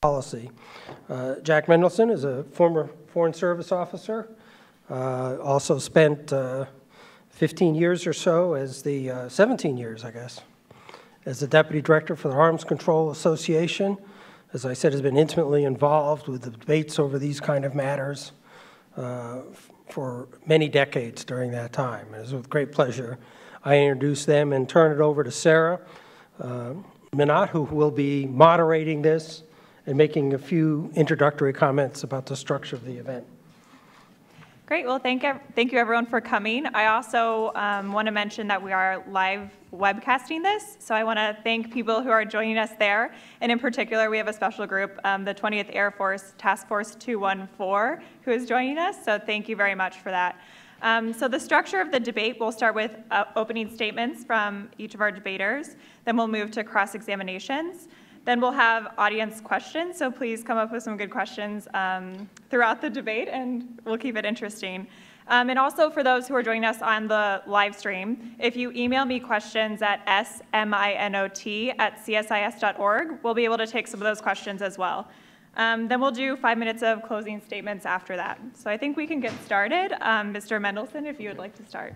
policy. Uh, Jack Mendelsohn is a former Foreign Service officer, uh, also spent uh, 15 years or so as the, uh, 17 years, I guess, as the Deputy Director for the Arms Control Association. As I said, has been intimately involved with the debates over these kind of matters uh, for many decades during that time. It is with great pleasure I introduce them and turn it over to Sarah uh, Minot, who will be moderating this and making a few introductory comments about the structure of the event. Great. Well, thank, thank you everyone for coming. I also um, want to mention that we are live webcasting this. So I want to thank people who are joining us there. And in particular, we have a special group, um, the 20th Air Force Task Force 214, who is joining us. So thank you very much for that. Um, so the structure of the debate, we'll start with uh, opening statements from each of our debaters. Then we'll move to cross-examinations. Then we'll have audience questions, so please come up with some good questions um, throughout the debate, and we'll keep it interesting. Um, and also for those who are joining us on the live stream, if you email me questions at sminot at csis.org, we'll be able to take some of those questions as well. Um, then we'll do five minutes of closing statements after that. So I think we can get started. Um, Mr. Mendelsohn, if you would like to start.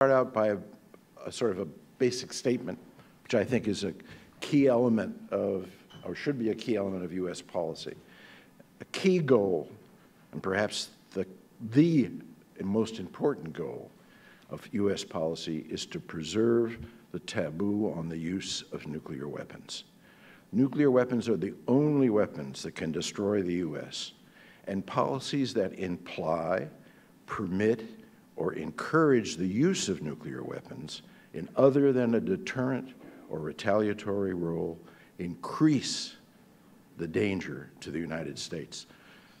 Start out by a, a, sort of a basic statement, which I think is a key element of, or should be a key element of U.S. policy. A key goal, and perhaps the, the most important goal of U.S. policy is to preserve the taboo on the use of nuclear weapons. Nuclear weapons are the only weapons that can destroy the U.S., and policies that imply, permit, or encourage the use of nuclear weapons in other than a deterrent or retaliatory role increase the danger to the United States.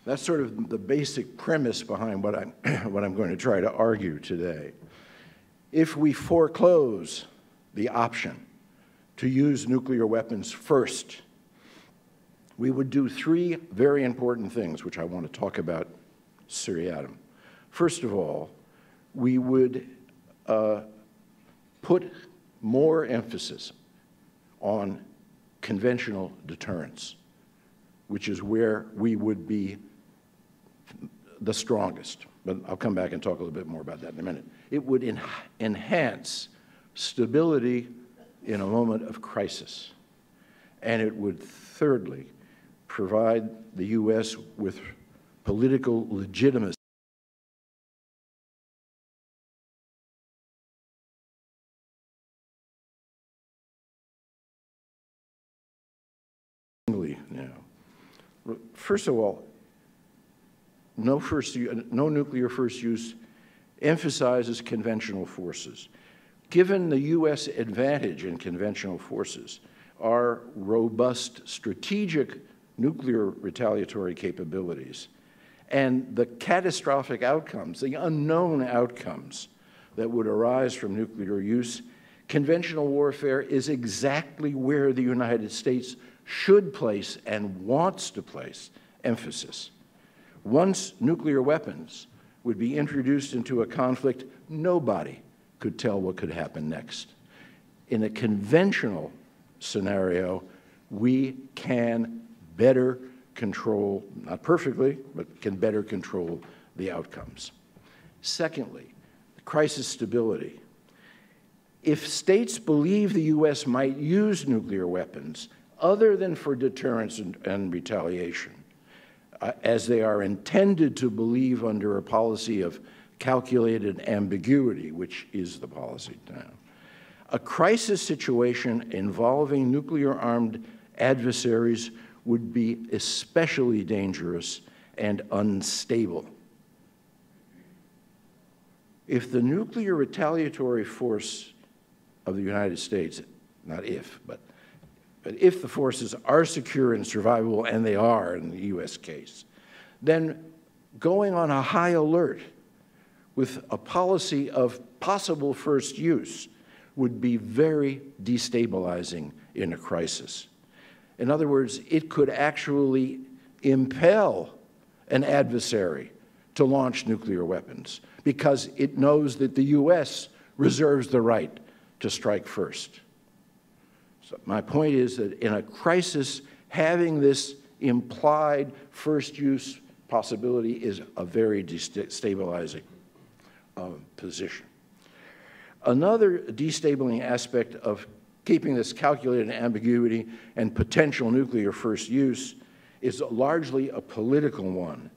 That's sort of the basic premise behind what I'm, what I'm going to try to argue today. If we foreclose the option to use nuclear weapons first, we would do three very important things, which I want to talk about seriatim. First of all, we would uh, put more emphasis on conventional deterrence, which is where we would be the strongest. But I'll come back and talk a little bit more about that in a minute. It would en enhance stability in a moment of crisis. And it would, thirdly, provide the U.S. with political legitimacy first of all, no, first, no nuclear first use emphasizes conventional forces. Given the U.S. advantage in conventional forces, our robust strategic nuclear retaliatory capabilities, and the catastrophic outcomes, the unknown outcomes that would arise from nuclear use, conventional warfare is exactly where the United States should place and wants to place emphasis. Once nuclear weapons would be introduced into a conflict, nobody could tell what could happen next. In a conventional scenario, we can better control, not perfectly, but can better control the outcomes. Secondly, crisis stability. If states believe the U.S. might use nuclear weapons, other than for deterrence and, and retaliation, uh, as they are intended to believe under a policy of calculated ambiguity, which is the policy now. A crisis situation involving nuclear-armed adversaries would be especially dangerous and unstable. If the nuclear retaliatory force of the United States, not if, but but if the forces are secure and survivable, and they are in the U.S. case, then going on a high alert with a policy of possible first use would be very destabilizing in a crisis. In other words, it could actually impel an adversary to launch nuclear weapons because it knows that the U.S. reserves the right to strike first. So my point is that in a crisis, having this implied first use possibility is a very destabilizing uh, position. Another destabilizing aspect of keeping this calculated ambiguity and potential nuclear first use is largely a political one.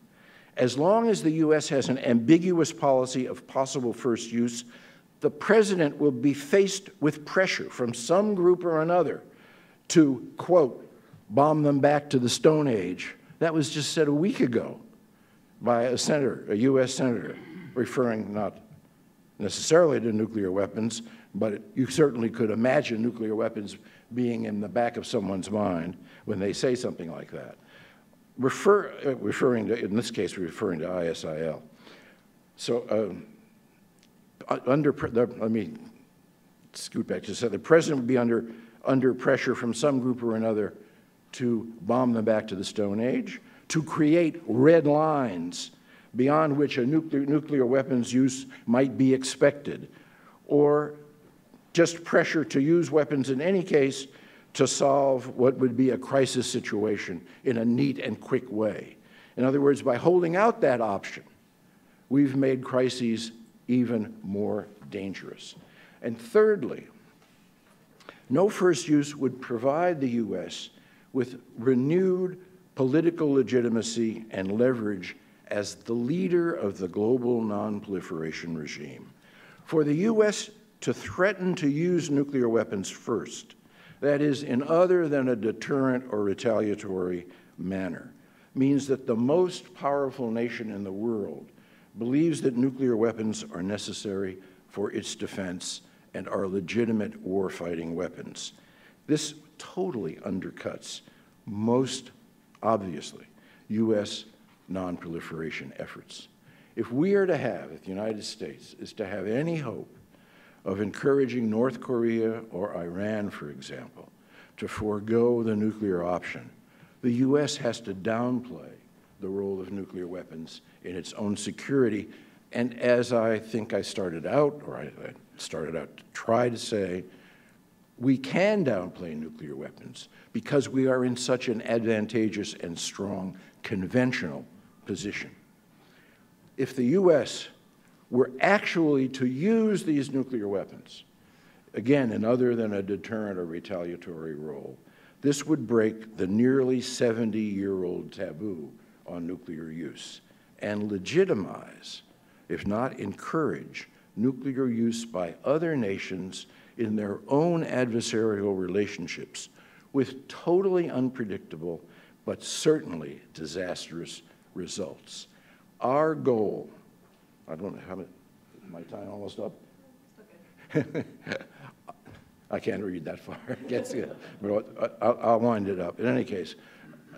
As long as the U.S. has an ambiguous policy of possible first use, the president will be faced with pressure from some group or another to, quote, bomb them back to the Stone Age. That was just said a week ago by a senator, a U.S. senator, referring not necessarily to nuclear weapons, but you certainly could imagine nuclear weapons being in the back of someone's mind when they say something like that. Refer, uh, referring to, in this case, referring to ISIL. So um, under, the, let me scoot back to say the president would be under, under pressure from some group or another to bomb them back to the Stone Age, to create red lines beyond which a nuclear, nuclear weapons use might be expected, or just pressure to use weapons in any case to solve what would be a crisis situation in a neat and quick way. In other words, by holding out that option, we've made crises even more dangerous. And thirdly, no first use would provide the U.S. with renewed political legitimacy and leverage as the leader of the global nonproliferation regime. For the U.S. to threaten to use nuclear weapons first, that is, in other than a deterrent or retaliatory manner, means that the most powerful nation in the world believes that nuclear weapons are necessary for its defense and are legitimate warfighting weapons. This totally undercuts most obviously U.S. nonproliferation efforts. If we are to have, if the United States is to have any hope of encouraging North Korea or Iran, for example, to forego the nuclear option, the U.S. has to downplay the role of nuclear weapons in its own security. And as I think I started out, or I, started out to try to say, we can downplay nuclear weapons because we are in such an advantageous and strong conventional position. If the U.S. were actually to use these nuclear weapons, again, in other than a deterrent or retaliatory role, this would break the nearly 70 year old taboo on nuclear use and legitimize, if not encourage, nuclear use by other nations in their own adversarial relationships with totally unpredictable but certainly disastrous results. Our goal, I don't know how my time almost up? I can't read that far. I'll wind it up. In any case,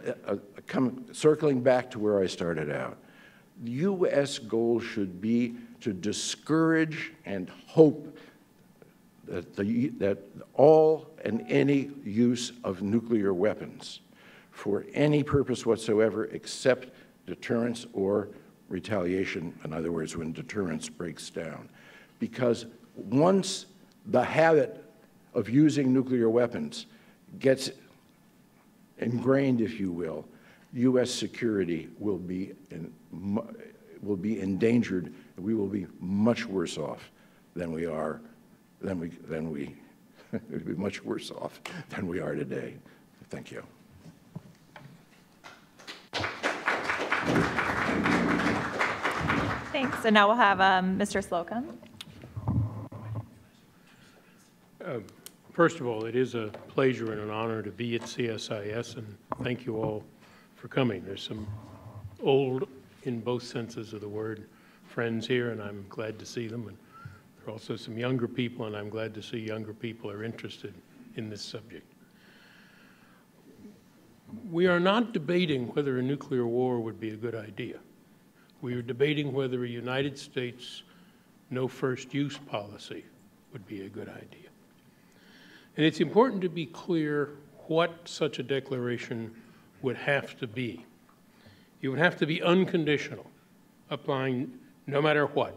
uh, uh, come, circling back to where I started out, the U.S. goal should be to discourage and hope that, the, that all and any use of nuclear weapons for any purpose whatsoever except deterrence or retaliation, in other words, when deterrence breaks down. Because once the habit of using nuclear weapons gets ingrained, if you will, U.S. security will be, in, will be endangered. We will be much worse off than we are, than we, than we, we'll be much worse off than we are today. Thank you. Thanks. And now we'll have um, Mr. Slocombe. Uh, First of all, it is a pleasure and an honor to be at CSIS, and thank you all for coming. There's some old, in both senses of the word, friends here, and I'm glad to see them. And there are also some younger people, and I'm glad to see younger people are interested in this subject. We are not debating whether a nuclear war would be a good idea. We are debating whether a United States no first use policy would be a good idea. And it's important to be clear what such a declaration would have to be. It would have to be unconditional, applying no matter what.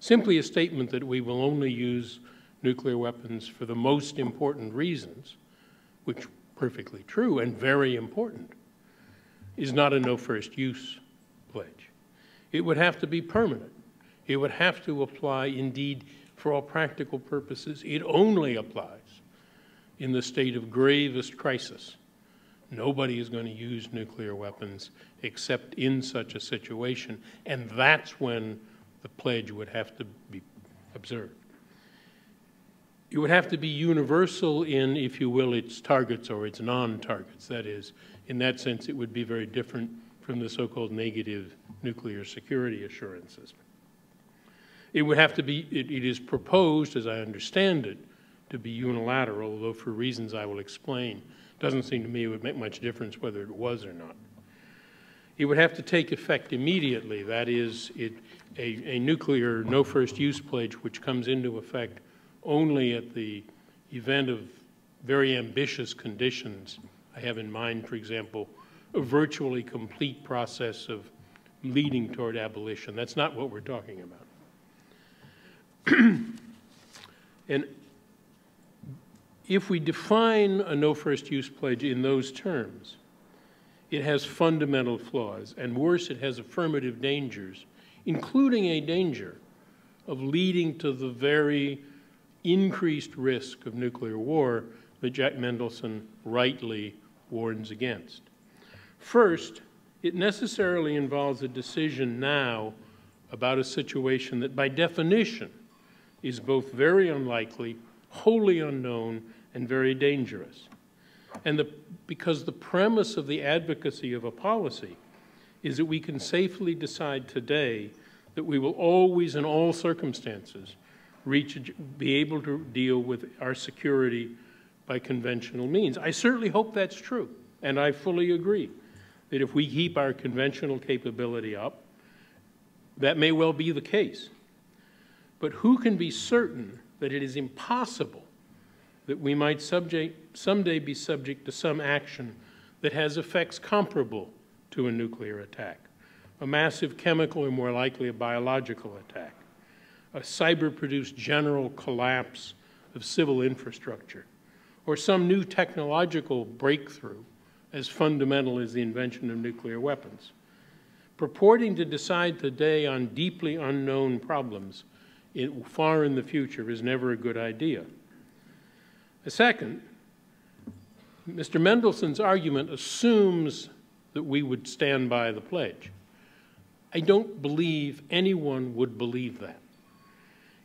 Simply a statement that we will only use nuclear weapons for the most important reasons, which perfectly true and very important, is not a no first use pledge. It would have to be permanent. It would have to apply, indeed, for all practical purposes, it only applies in the state of gravest crisis. Nobody is going to use nuclear weapons except in such a situation, and that's when the pledge would have to be observed. It would have to be universal in, if you will, its targets or its non-targets. That is, in that sense, it would be very different from the so-called negative nuclear security assurances. It would have to be, it, it is proposed, as I understand it, to be unilateral, although for reasons I will explain, doesn't seem to me it would make much difference whether it was or not. It would have to take effect immediately. That is, it, a, a nuclear no first use pledge which comes into effect only at the event of very ambitious conditions. I have in mind, for example, a virtually complete process of leading toward abolition. That's not what we're talking about. and if we define a no first use pledge in those terms, it has fundamental flaws, and worse, it has affirmative dangers, including a danger of leading to the very increased risk of nuclear war that Jack Mendelsohn rightly warns against. First, it necessarily involves a decision now about a situation that by definition is both very unlikely, wholly unknown, and very dangerous. And the, because the premise of the advocacy of a policy is that we can safely decide today that we will always, in all circumstances, reach, be able to deal with our security by conventional means. I certainly hope that's true, and I fully agree that if we keep our conventional capability up, that may well be the case. But who can be certain that it is impossible that we might subject, someday be subject to some action that has effects comparable to a nuclear attack? A massive chemical or more likely a biological attack, a cyber-produced general collapse of civil infrastructure, or some new technological breakthrough as fundamental as the invention of nuclear weapons. Purporting to decide today on deeply unknown problems in, far in the future is never a good idea. Second, Mr. Mendelsohn's argument assumes that we would stand by the pledge. I don't believe anyone would believe that.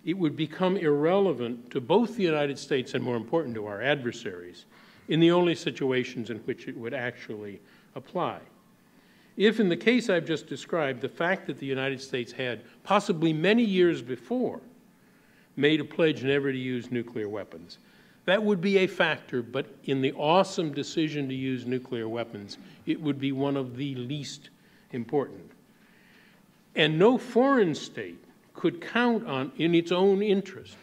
It would become irrelevant to both the United States and, more important, to our adversaries in the only situations in which it would actually apply. If, in the case I've just described, the fact that the United States had, possibly many years before, made a pledge never to use nuclear weapons, that would be a factor, but in the awesome decision to use nuclear weapons, it would be one of the least important. And no foreign state could count on, in its own interest,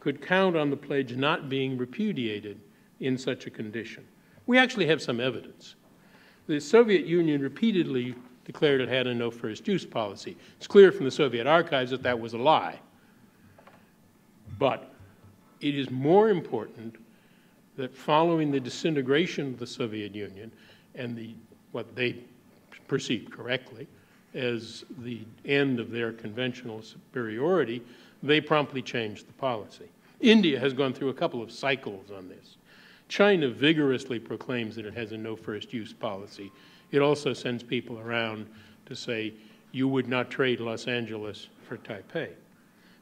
could count on the pledge not being repudiated in such a condition. We actually have some evidence. The Soviet Union repeatedly declared it had a no first use policy. It's clear from the Soviet archives that that was a lie. But it is more important that following the disintegration of the Soviet Union and the, what they perceived correctly as the end of their conventional superiority, they promptly changed the policy. India has gone through a couple of cycles on this. China vigorously proclaims that it has a no first use policy. It also sends people around to say, you would not trade Los Angeles for Taipei.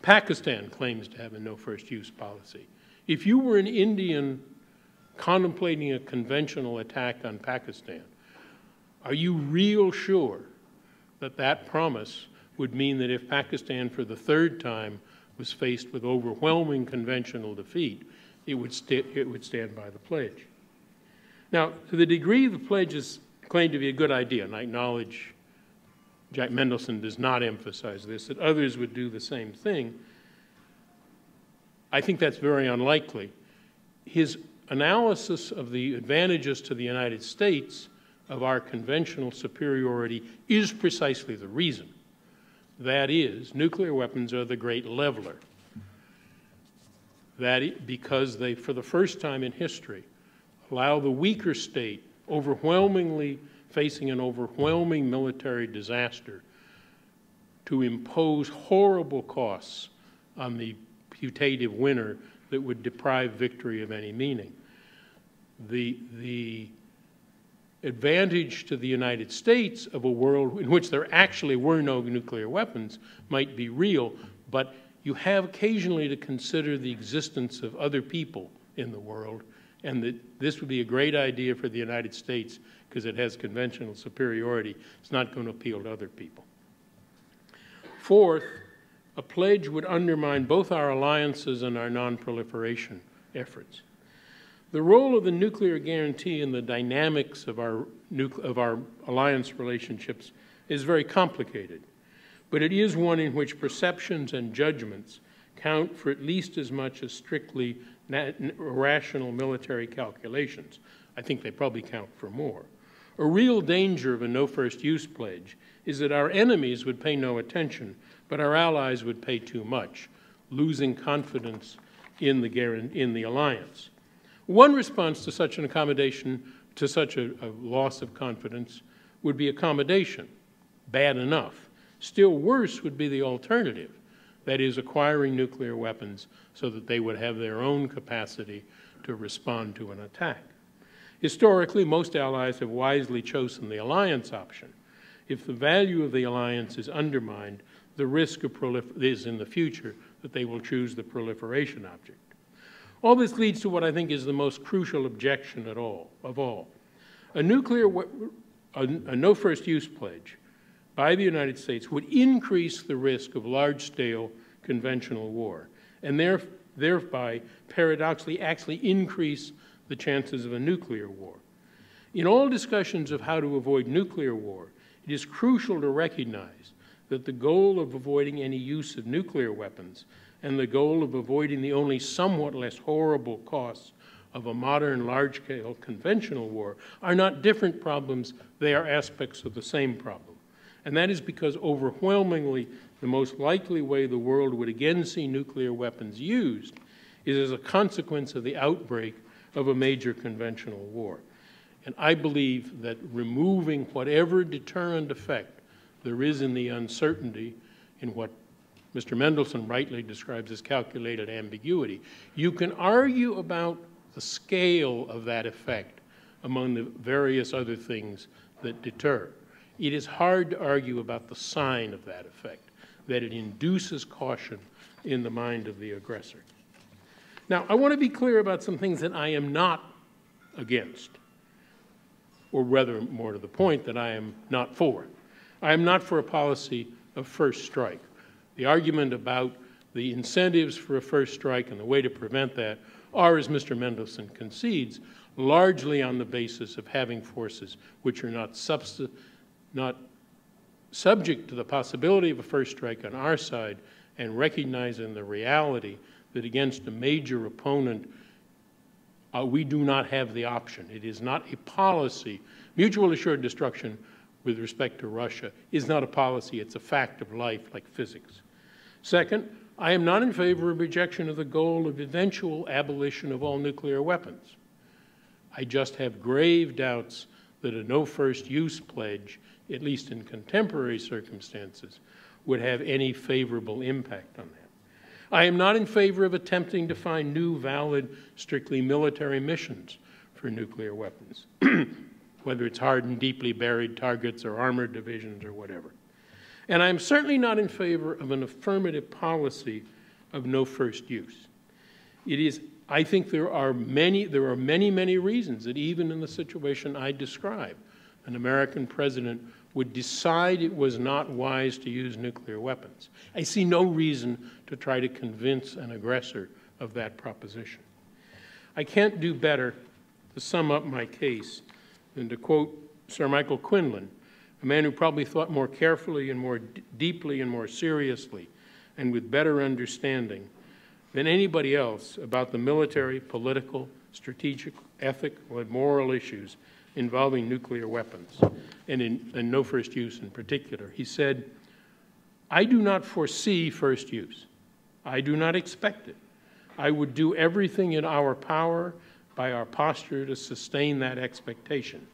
Pakistan claims to have a no first use policy. If you were an Indian contemplating a conventional attack on Pakistan, are you real sure that that promise would mean that if Pakistan for the third time was faced with overwhelming conventional defeat, it would, it would stand by the pledge. Now, to the degree the pledge is claimed to be a good idea, and I acknowledge Jack Mendelsohn does not emphasize this, that others would do the same thing, I think that's very unlikely. his analysis of the advantages to the United States of our conventional superiority is precisely the reason. That is, nuclear weapons are the great leveler. That because they, for the first time in history, allow the weaker state, overwhelmingly facing an overwhelming military disaster, to impose horrible costs on the putative winner that would deprive victory of any meaning. The, the advantage to the United States of a world in which there actually were no nuclear weapons might be real, but you have occasionally to consider the existence of other people in the world, and that this would be a great idea for the United States because it has conventional superiority. It's not going to appeal to other people. Fourth, a pledge would undermine both our alliances and our nonproliferation efforts. The role of the nuclear guarantee in the dynamics of our, of our alliance relationships is very complicated, but it is one in which perceptions and judgments count for at least as much as strictly rational military calculations. I think they probably count for more. A real danger of a no first use pledge is that our enemies would pay no attention, but our allies would pay too much, losing confidence in the, in the alliance. One response to such an accommodation, to such a, a loss of confidence, would be accommodation, bad enough. Still worse would be the alternative, that is, acquiring nuclear weapons so that they would have their own capacity to respond to an attack. Historically, most allies have wisely chosen the alliance option. If the value of the alliance is undermined, the risk is in the future that they will choose the proliferation object. All this leads to what I think is the most crucial objection at all, of all. A nuclear, a, a no first use pledge by the United States would increase the risk of large-scale conventional war, and there, thereby, paradoxically, actually increase the chances of a nuclear war. In all discussions of how to avoid nuclear war, it is crucial to recognize that the goal of avoiding any use of nuclear weapons and the goal of avoiding the only somewhat less horrible costs of a modern large-scale conventional war are not different problems, they are aspects of the same problem. And that is because overwhelmingly the most likely way the world would again see nuclear weapons used is as a consequence of the outbreak of a major conventional war. And I believe that removing whatever deterrent effect there is in the uncertainty in what Mr. Mendelsohn rightly describes as calculated ambiguity. You can argue about the scale of that effect among the various other things that deter. It is hard to argue about the sign of that effect, that it induces caution in the mind of the aggressor. Now, I want to be clear about some things that I am not against, or rather, more to the point, that I am not for. I am not for a policy of first strike. The argument about the incentives for a first strike and the way to prevent that are, as Mr. Mendelsohn concedes, largely on the basis of having forces which are not, not subject to the possibility of a first strike on our side and recognizing the reality that against a major opponent, uh, we do not have the option. It is not a policy. Mutual assured destruction with respect to Russia is not a policy, it's a fact of life like physics. Second, I am not in favor of rejection of the goal of eventual abolition of all nuclear weapons. I just have grave doubts that a no first use pledge, at least in contemporary circumstances, would have any favorable impact on that. I am not in favor of attempting to find new, valid, strictly military missions for nuclear weapons, whether it's hardened, deeply buried targets or armored divisions or whatever. And I'm certainly not in favor of an affirmative policy of no first use. It is, I think there are many, there are many, many reasons that even in the situation I describe, an American president would decide it was not wise to use nuclear weapons. I see no reason to try to convince an aggressor of that proposition. I can't do better to sum up my case than to quote Sir Michael Quinlan, a man who probably thought more carefully and more deeply and more seriously and with better understanding than anybody else about the military, political, strategic, ethical, and moral issues involving nuclear weapons, and in, and no first use in particular. He said, I do not foresee first use. I do not expect it. I would do everything in our power by our posture to sustain that expectation.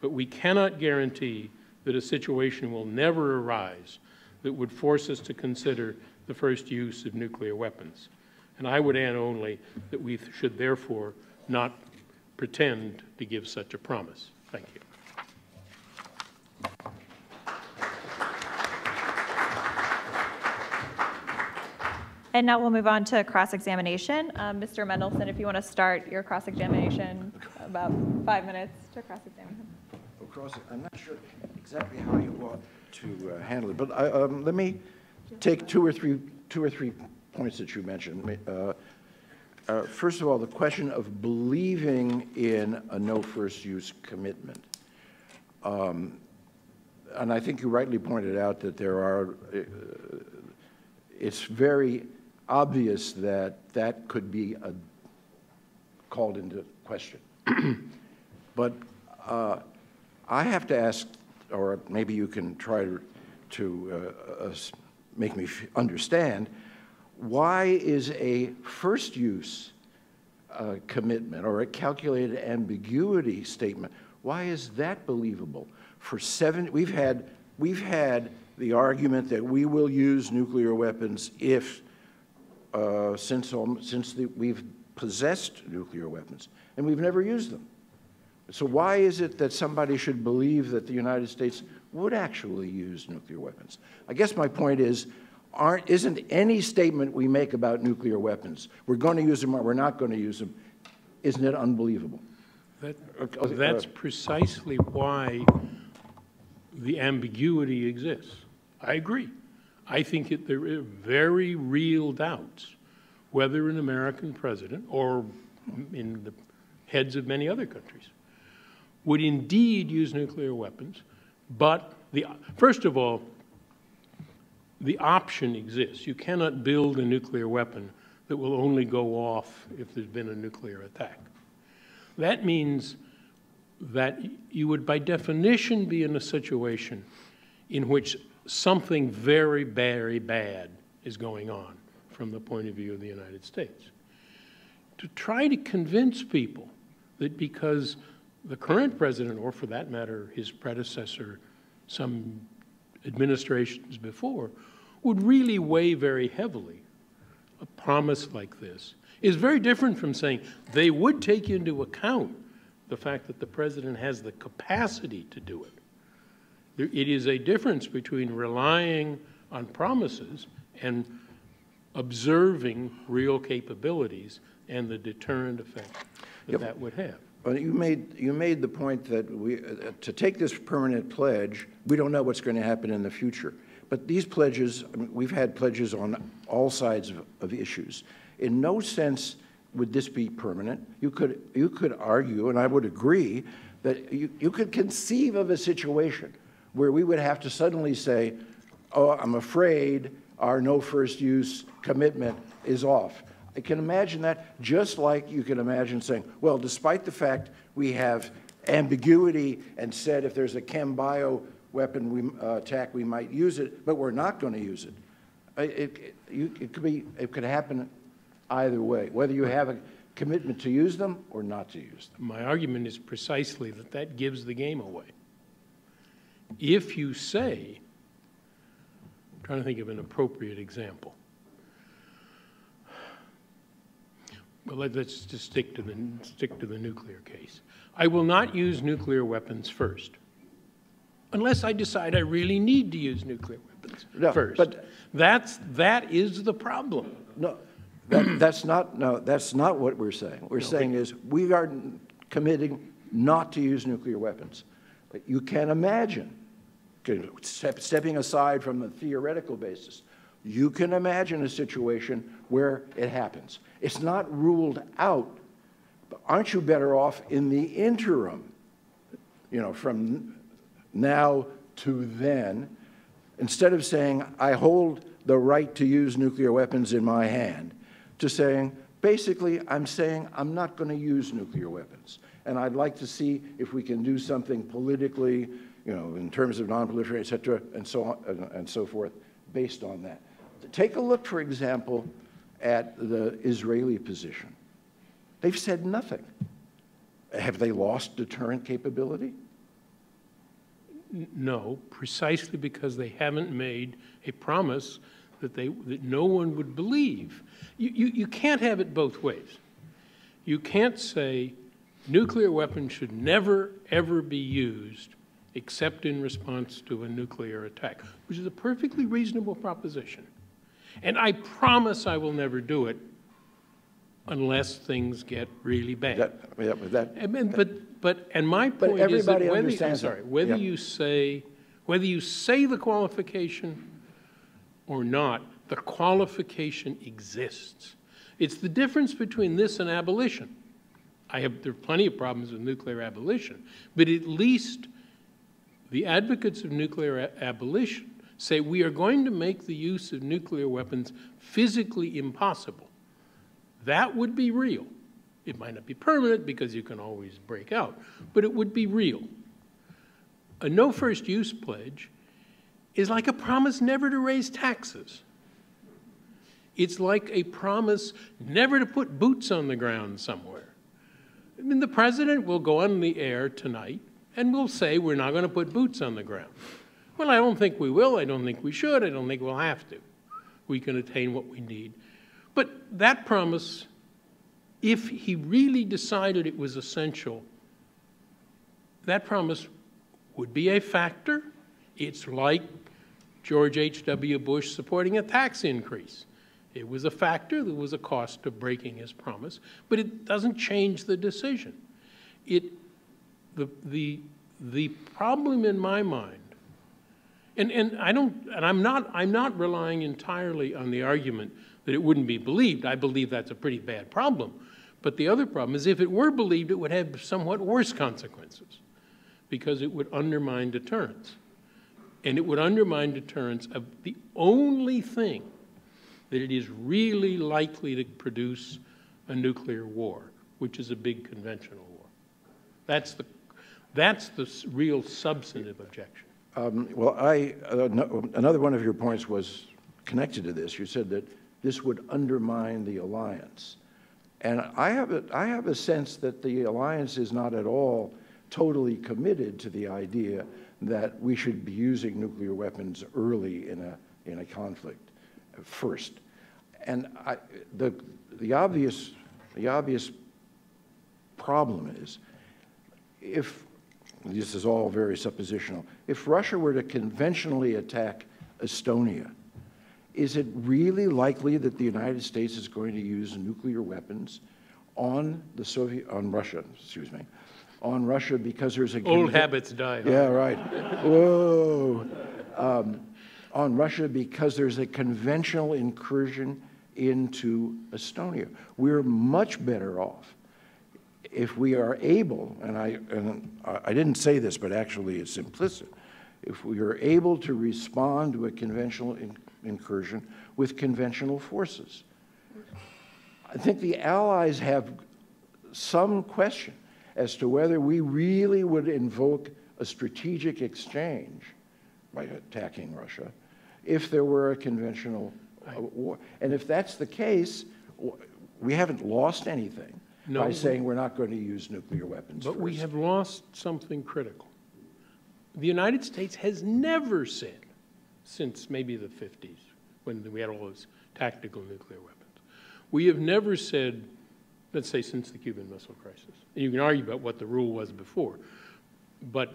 But we cannot guarantee that a situation will never arise that would force us to consider the first use of nuclear weapons. And I would add only that we should therefore not pretend to give such a promise. Thank you. And now we'll move on to cross-examination. Um, Mr. Mendelsohn, if you want to start your cross-examination, about five minutes to cross-examine him. Across, I'm not sure exactly how you want to uh, handle it, but I, um, let me take two or three, two or three points that you mentioned. Uh, uh, First of all, the question of believing in a no first use commitment. Um, And I think you rightly pointed out that there are, uh, it's very obvious that that could be uh, called into question. But uh, I have to ask, or maybe you can try to, to uh, make me understand, why is a first use uh, commitment or a calculated ambiguity statement, why is that believable? For seven, we've had, we've had the argument that we will use nuclear weapons if, uh, since, alm- since the, we've possessed nuclear weapons, and we've never used them. So why is it that somebody should believe that the United States would actually use nuclear weapons? I guess my point is, aren't, isn't any statement we make about nuclear weapons, we're going to use them or we're not going to use them, isn't it unbelievable? That, that's precisely why the ambiguity exists. I agree. I think it, there are very real doubts whether an American president, or in the heads of many other countries, would indeed use nuclear weapons, but the, first of all, the option exists. You cannot build a nuclear weapon that will only go off if there's been a nuclear attack. That means that you would, by definition, be in a situation in which something very, very bad is going on from the point of view of the United States. To try to convince people that because the current president, or for that matter, his predecessor, some administrations before, would really weigh very heavily a promise like this is very different from saying they would take into account the fact that the president has the capacity to do it. There, it is a difference between relying on promises and observing real capabilities and the deterrent effect that Yep. that would have. Well, you made, you made the point that we, uh, to take this permanent pledge, we don't know what's going to happen in the future. But these pledges, I mean, we've had pledges on all sides of, of issues. In no sense would this be permanent. You could, you could argue, and I would agree, that you, you could conceive of a situation where we would have to suddenly say, oh, I'm afraid our no first use commitment is off. I can imagine that just like you can imagine saying, well, despite the fact we have ambiguity and said if there's a chem bio weapon we, uh, attack, we might use it, but we're not going to use it. It, it, you, it could be, it could happen either way, whether you have a commitment to use them or not to use them. My argument is precisely that that gives the game away. If you say, I'm trying to think of an appropriate example. Well, let- let's just stick to the, stick to the nuclear case. I will not use nuclear weapons first, unless I decide I really need to use nuclear weapons No, first. but- That's, that is the problem. No, that, that's not, no, that's not what we're saying. What we're saying is, we are committing not to use nuclear weapons. But you can imagine, step- stepping aside from the theoretical basis, you can imagine a situation where it happens. It's not ruled out, but aren't you better off in the interim, you know, from now to then, instead of saying, I hold the right to use nuclear weapons in my hand, to saying, basically, I'm saying I'm not going to use nuclear weapons. And I'd like to see if we can do something politically, you know, in terms of nonproliferation, et cetera, and so on and, so forth, based on that. Take a look, for example, at the Israeli position. They've said nothing. Have they lost deterrent capability? No, precisely because they haven't made a promise that they, that no one would believe. You, you, you can't have it both ways. You can't say nuclear weapons should never, ever be used except in response to a nuclear attack, which is a perfectly reasonable proposition. And I promise I will never do it unless things get really bad. That, I mean, that, that, I mean, but, but, and my point is that everybody whether, I'm understands sorry, whether Yeah. you say, whether you say the qualification or not, the qualification exists. It's the difference between this and abolition. I have, there are plenty of problems with nuclear abolition, but at least the advocates of nuclear abolition say we are going to make the use of nuclear weapons physically impossible. That would be real. It might not be permanent because you can always break out, but it would be real. A no first use pledge is like a promise never to raise taxes. It's like a promise never to put boots on the ground somewhere. I mean, the president will go on the air tonight and will say we're not going to put boots on the ground. Well, I don't think we will. I don't think we should. I don't think we'll have to. We can attain what we need. But that promise, if he really decided it was essential, that promise would be a factor. It's like George H.W. Bush supporting a tax increase. It was a factor, there was a cost of breaking his promise, but it doesn't change the decision. It, the, the, the problem in my mind, and, and I don't, and I'm not, I'm not relying entirely on the argument that it wouldn't be believed. I believe that's a pretty bad problem. But the other problem is if it were believed, it would have somewhat worse consequences because it would undermine deterrence. And it would undermine deterrence of the only thing that it is really likely to produce a nuclear war, which is a big conventional war. That's the, that's the real substantive objection. Um, Well, I, uh, no- another one of your points was connected to this. You said that this would undermine the alliance. And I have a, I have a sense that the alliance is not at all totally committed to the idea that we should be using nuclear weapons early in a, in a conflict first. And I, the, the obvious, the obvious problem is if, this is all very suppositional, if Russia were to conventionally attack Estonia, is it really likely that the United States is going to use nuclear weapons on the Soviet, on Russia, excuse me, on Russia because there's a... Old habits die hard. Yeah, right. Whoa. Um, on Russia because there's a conventional incursion into Estonia. We're much better off if we are able, and I, and I didn't say this, but actually it's implicit, if we are able to respond to a conventional in- incursion with conventional forces. I think the Allies have some question as to whether we really would invoke a strategic exchange by attacking Russia if there were a conventional uh, war. And if that's the case, we haven't lost anything No, by saying we're not going to use nuclear weapons But we have lost something critical. The United States has never said, since maybe the 50s, when we had all those tactical nuclear weapons, we have never said, let's say since the Cuban Missile Crisis, and you can argue about what the rule was before, but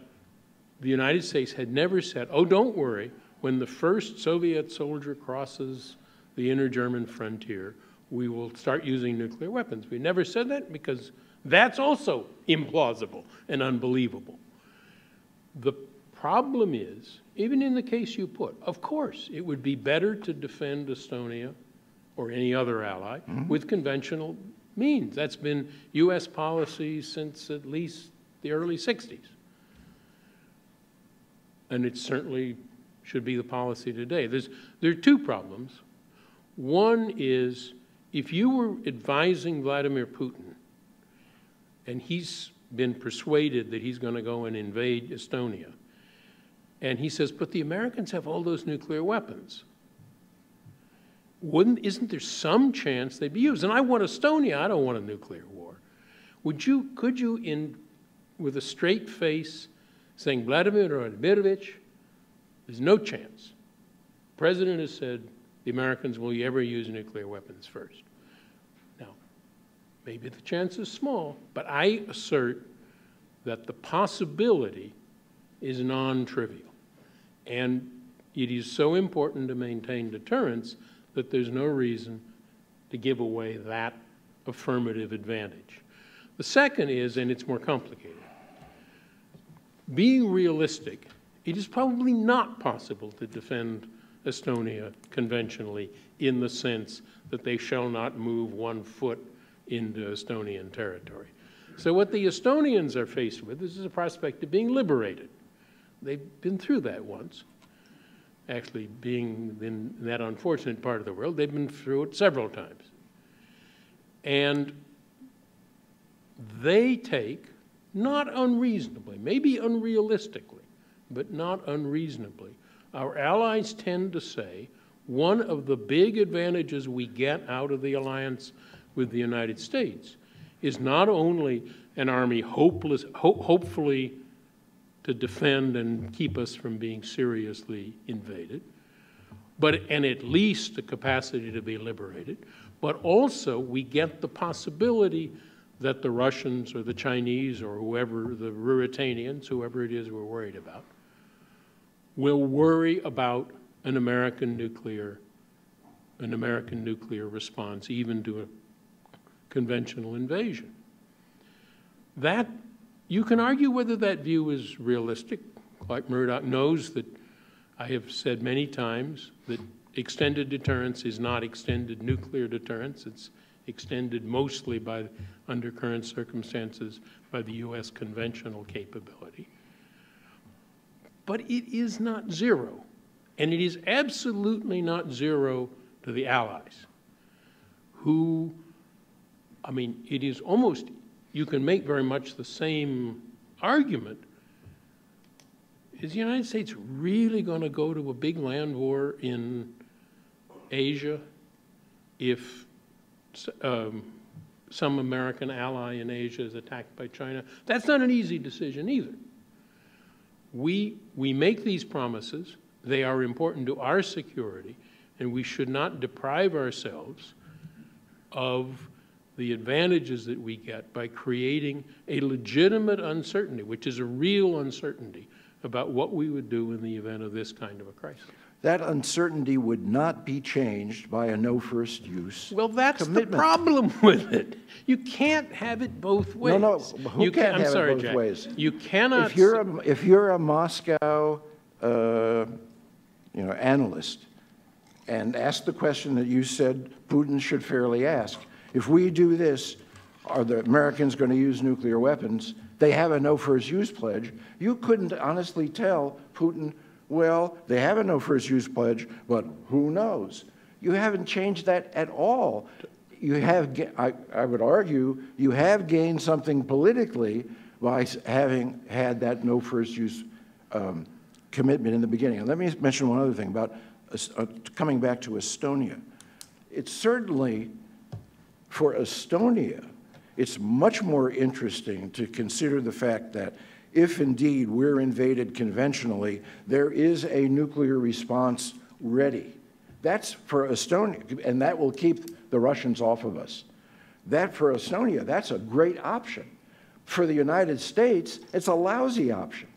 the United States had never said, oh, don't worry, when the first Soviet soldier crosses the inner German frontier, we will start using nuclear weapons. We never said that because that's also implausible and unbelievable. The problem is, even in the case you put, of course, it would be better to defend Estonia or any other ally mm-hmm. with conventional means. That's been U.S. policy since at least the early 60s. And it certainly should be the policy today. There's, there are two problems. One is if you were advising Vladimir Putin, and he's been persuaded that he's going to go and invade Estonia, and he says, but the Americans have all those nuclear weapons. Wouldn't, isn't there some chance they'd be used? And I want Estonia, I don't want a nuclear war. Would you, could you, in, with a straight face, saying, Vladimir Vladimirovich, there's no chance. The president has said the Americans will ever use nuclear weapons first. Now, maybe the chance is small, but I assert that the possibility is non-trivial. And it is so important to maintain deterrence that there's no reason to give away that affirmative advantage. The second is, and it's more complicated, being realistic, it is probably not possible to defend Estonia conventionally in the sense that they shall not move one foot into Estonian territory. So what the Estonians are faced with is a prospect of being liberated. They've been through that once. Actually, being in that unfortunate part of the world, they've been through it several times. And they take, not unreasonably, maybe unrealistically, but not unreasonably, our allies tend to say one of the big advantages we get out of the alliance with the United States is not only an army hopeless, ho hopefully to defend and keep us from being seriously invaded, but and at least the capacity to be liberated, but also we get the possibility that the Russians or the Chinese or whoever, the Ruritanians, whoever it is we're worried about, will worry about an American nuclear, an American nuclear response, even to a conventional invasion. That, you can argue whether that view is realistic. Clark Murdock knows that I have said many times that extended deterrence is not extended nuclear deterrence. It's extended mostly by, under current circumstances, by the U.S. conventional capability but it is not zero. And it is absolutely not zero to the Allies, who, I mean, it is almost, you can make very much the same argument. Is the United States really going to go to a big land war in Asia if um, some American ally in Asia is attacked by China? That's not an easy decision either we, we make these promises. They are important to our security, and we should not deprive ourselves of the advantages that we get by creating a legitimate uncertainty, which is a real uncertainty about what we would do in the event of this kind of a crisis. That uncertainty would not be changed by a no first use. Well, that's commitment. the problem with it. You can't have it both ways. No, no, who you can't I'm have sorry, it both Jack. ways? You cannot. If you're a, if you're a Moscow, uh, you know, analyst, and ask the question that you said Putin should fairly ask, if we do this, are the Americans going to use nuclear weapons? They have a no first use pledge. You couldn't honestly tell Putin well, they have a no first use pledge, but who knows? You haven't changed that at all. You have, I, I would argue, you have gained something politically by having had that no first use um, commitment in the beginning. And let me mention one other thing about uh, coming back to Estonia. It's certainly, for Estonia, it's much more interesting to consider the fact that if indeed we're invaded conventionally, there is a nuclear response ready. That's for Estonia, and that will keep the Russians off of us. That for Estonia, that's a great option. For the United States, it's a lousy option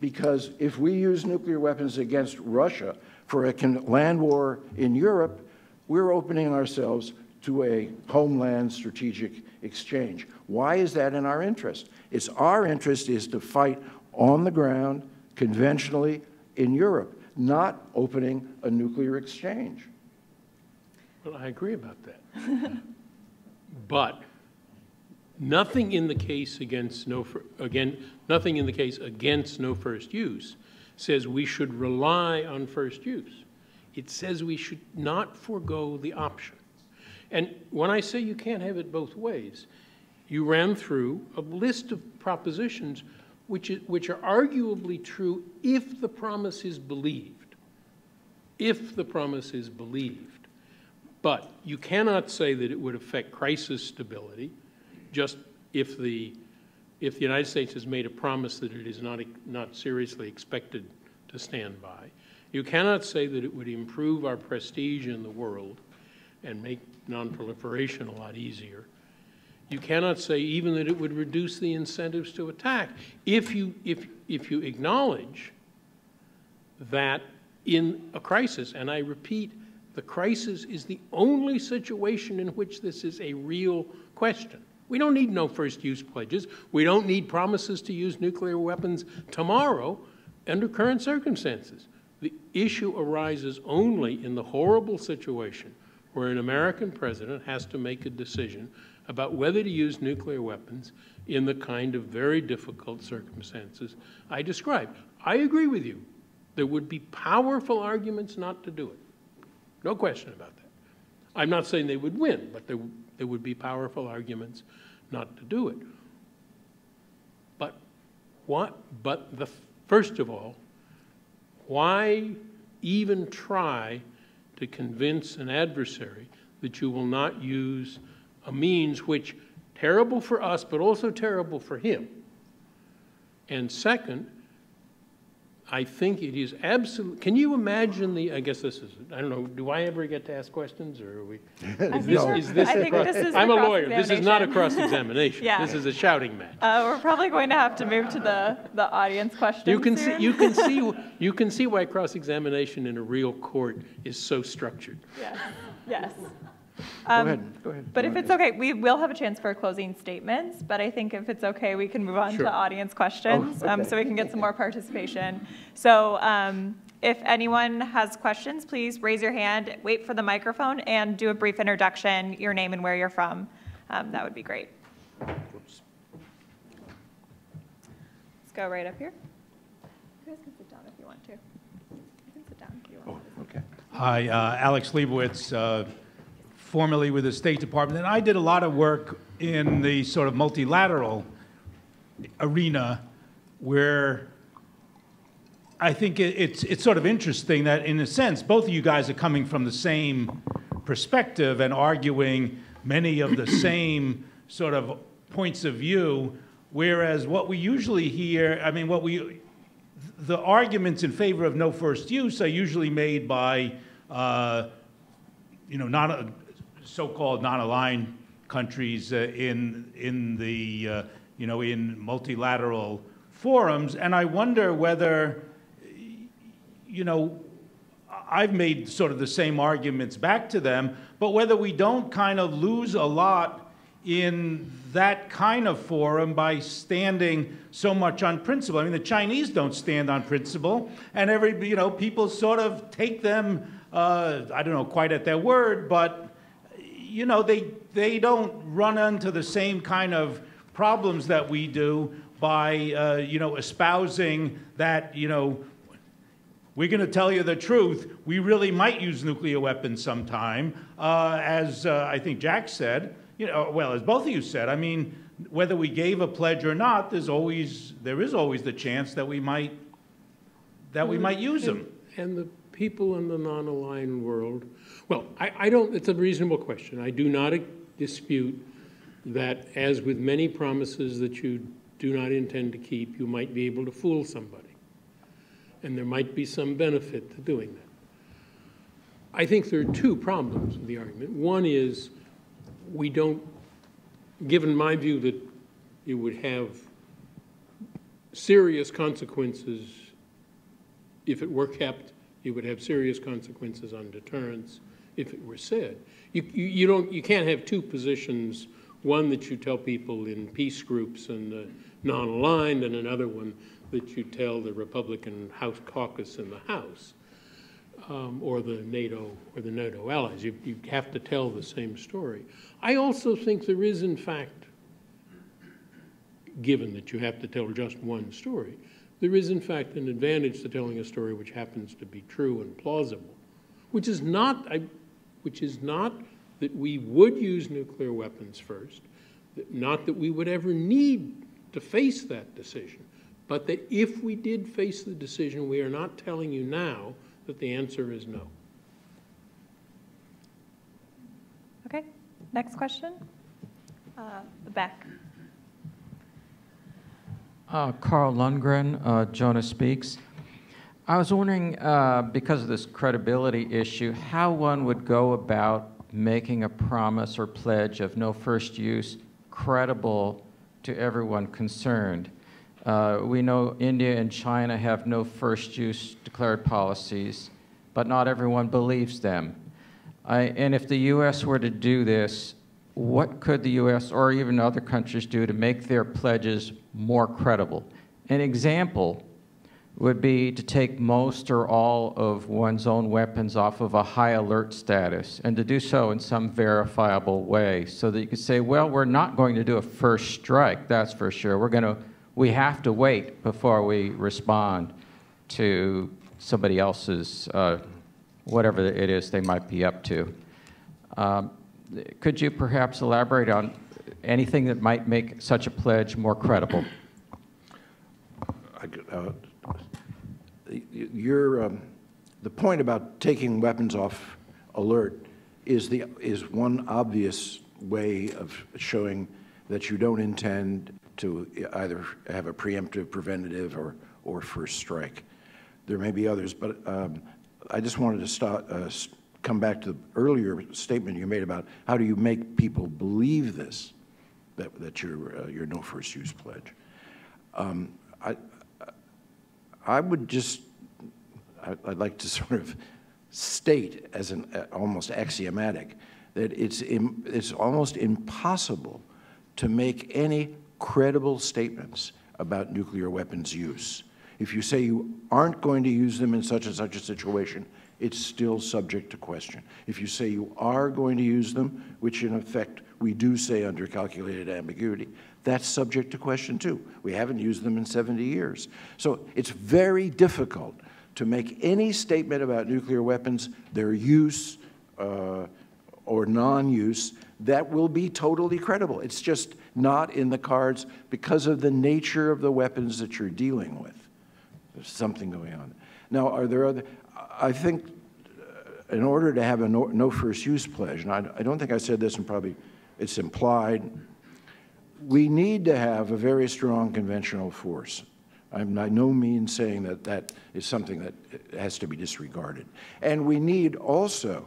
because if we use nuclear weapons against Russia for a land war in Europe, we're opening ourselves to a homeland strategic exchange. Why is that in our interest? It's our interest is to fight on the ground, conventionally, in Europe, not opening a nuclear exchange. Well, I agree about that. but nothing in the case against no, again, nothing in the case against no first use says we should rely on first use. It says we should not forego the option. And when I say you can't have it both ways, you ran through a list of propositions which, i- which are arguably true if the promise is believed. If the promise is believed. But you cannot say that it would affect crisis stability just if the, if the United States has made a promise that it is not, not seriously expected to stand by. You cannot say that it would improve our prestige in the world and make nonproliferation a lot easier. You cannot say even that it would reduce the incentives to attack if you, if, if you acknowledge that in a crisis, and I repeat, the crisis is the only situation in which this is a real question. We don't need no first use pledges. We don't need promises to use nuclear weapons tomorrow under current circumstances. The issue arises only in the horrible situation where an American president has to make a decision about whether to use nuclear weapons in the kind of very difficult circumstances I described. I agree with you. There would be powerful arguments not to do it. No question about that. I'm not saying they would win, but there, there would be powerful arguments not to do it. But what, but the, first of all, why even try to convince an adversary that you will not use a means which terrible for us, but also terrible for him? And second, I think it is absolute. Can you imagine the? I guess this is. I don't know. Do I ever get to ask questions, or are we? I Is think this? we're- Is this? I a think cross- this is I'm a a lawyer. This is not a cross-examination. cross-examination. Yeah. This is a shouting match. Uh, we're probably going to have to move to the, the audience questions You can see. You can see. You can see why cross-examination in a real court is so structured. Yes, yes. Go Um, ahead, go ahead. But if it's okay, we will have a chance for closing statements, but I think if it's okay, we can move on Sure. to audience questions, um, okay. so we can get some more participation. So, um, if anyone has questions, please raise your hand, wait for the microphone, and do a brief introduction, your name and where you're from. Um, that would be great. Let's go right up here. You guys can sit down if you want to. You can sit down if you want. Oh, okay. Hi, uh, Alex Leibowitz, uh, formerly with the State Department, and I did a lot of work in the sort of multilateral arena where I think it- it's, it's sort of interesting that, in a sense, both of you guys are coming from the same perspective and arguing many of the same sort of points of view, whereas what we usually hear, I mean, what we, the arguments in favor of no first use are usually made by, uh, you know, non, so-called non-aligned countries uh, in in the, uh, you know, in multilateral forums, and I wonder whether, you know, I've made sort of the same arguments back to them, but whether we don't kind of lose a lot in that kind of forum by standing so much on principle. I mean, the Chinese don't stand on principle, and every, you know, people sort of take them, uh, I don't know quite at their word, but, you know, they, they don't run into the same kind of problems that we do by, uh, you know, espousing that, you know, we're going to tell you the truth. We really might use nuclear weapons sometime, uh, as uh, I think Jack said. You know, well, as both of you said. I mean, whether we gave a pledge or not, there's always there is always the chance that we might that we might use them. And the people in the non-aligned world, well, I, I don't, it's a reasonable question. I do not dispute that, as with many promises that you do not intend to keep, you might be able to fool somebody. And there might be some benefit to doing that. I think there are two problems with the argument. One is, we don't, given my view that it would have serious consequences if it were kept, it would have serious consequences on deterrence if it were said. You, you, you don't, you can't have two positions, one that you tell people in peace groups and uh, non-aligned, and another one that you tell the Republican House caucus in the House, um, or the NATO, or the NATO allies. You, you have to tell the same story. I also think there is, in fact, given that you have to tell just one story, there is in fact an advantage to telling a story which happens to be true and plausible, which is not, I, which is not that we would use nuclear weapons first, not that we would ever need to face that decision, but that if we did face the decision, we are not telling you now that the answer is no. Okay, next question? Uh, Beck. Uh, Carl Lundgren, uh, Jonah Speaks. I was wondering, uh, because of this credibility issue, how one would go about making a promise or pledge of no first use credible to everyone concerned. Uh, we know India and China have no first use declared policies, but not everyone believes them. I, and if the U.S. were to do this, what could the U.S. or even other countries do to make their pledges more credible? An example would be to take most or all of one's own weapons off of a high alert status and to do so in some verifiable way so that you could say, well, we're not going to do a first strike, that's for sure. We're going to, we have to wait before we respond to somebody else's, uh, whatever it is they might be up to. Um, could you perhaps elaborate on anything that might make such a pledge more credible? I uh, Your, um, the point about taking weapons off alert is the, is one obvious way of showing that you don't intend to either have a preemptive, preventative, or, or first strike. There may be others, but um, I just wanted to start, uh, come back to the earlier statement you made about how do you make people believe this, that, that you're, uh, you're no first use pledge. Um, I would just, I'd like to sort of state as an, uh, almost axiomatic, that it's, im- it's almost impossible to make any credible statements about nuclear weapons use. If you say you aren't going to use them in such and such a situation, it's still subject to question. If you say you are going to use them, which in effect we do say under calculated ambiguity, that's subject to question too. We haven't used them in 70 years. So it's very difficult to make any statement about nuclear weapons, their use uh, or non-use, that will be totally credible. It's just not in the cards because of the nature of the weapons that you're dealing with. There's something going on. Now, are there other, I think uh, in order to have a no, no first use pledge, and I, I don't think I said this and probably it's implied, we need to have a very strong conventional force. I'm by no means saying that that is something that has to be disregarded. And we need also